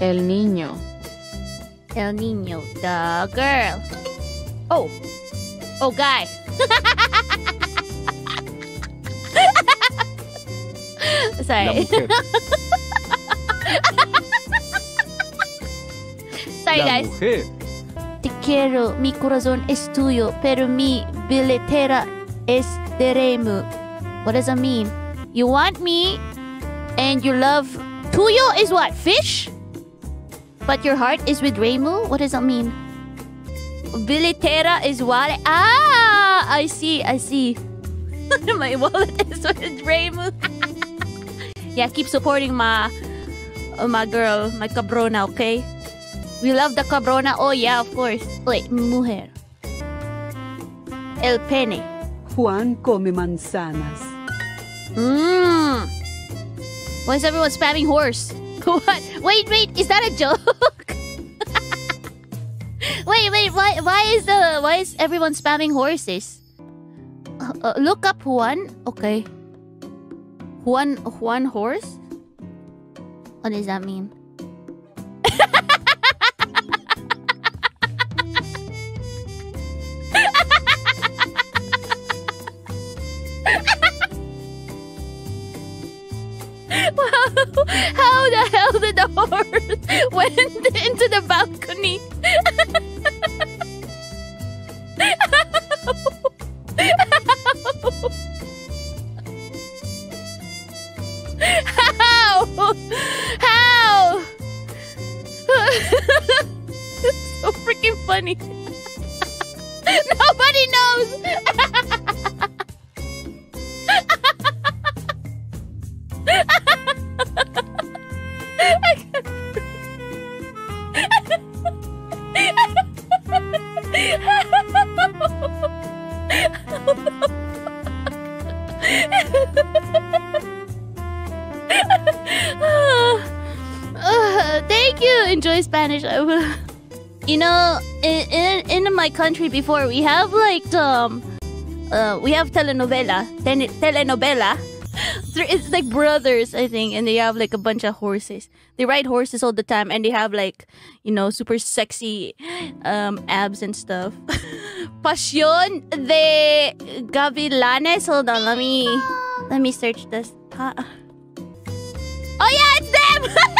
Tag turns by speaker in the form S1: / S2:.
S1: El niño.
S2: El niño. The girl. Oh. Oh, guy. Sorry. Sorry,
S3: La
S2: guys.
S3: mujer.
S2: Te quiero, mi corazón es tuyo, pero mi billetera es de Remu. What does that mean? You want me and you love tuyo is what? Fish? But your heart is with Remu? What does that mean? Billetera is wallet. Ah, I see, I see. my wallet is with Remu. yeah, keep supporting my uh, my girl, my cabrona, okay? We love the cabrona. Oh yeah, of course. Wait, mujer. El pene.
S4: Juan come manzanas.
S2: Mmm. Why is everyone spamming horse? what? Wait, wait. Is that a joke? wait, wait. Why? Why is the? Why is everyone spamming horses? Uh, uh, look up Juan. Okay. Juan. Juan horse. What does that mean? How the hell did the horse went into the balcony? How? How? so freaking funny. Nobody knows. Thank you. Enjoy Spanish. You know, in, in in my country before we have like um, uh, we have telenovela, tele- telenovela. It's like brothers, I think, and they have like a bunch of horses. They ride horses all the time, and they have like, you know, super sexy um, abs and stuff. Pasión de Gavilanes. Hold on, let me let me search this. Huh? Oh yeah, it's them.